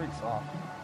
pretty soft.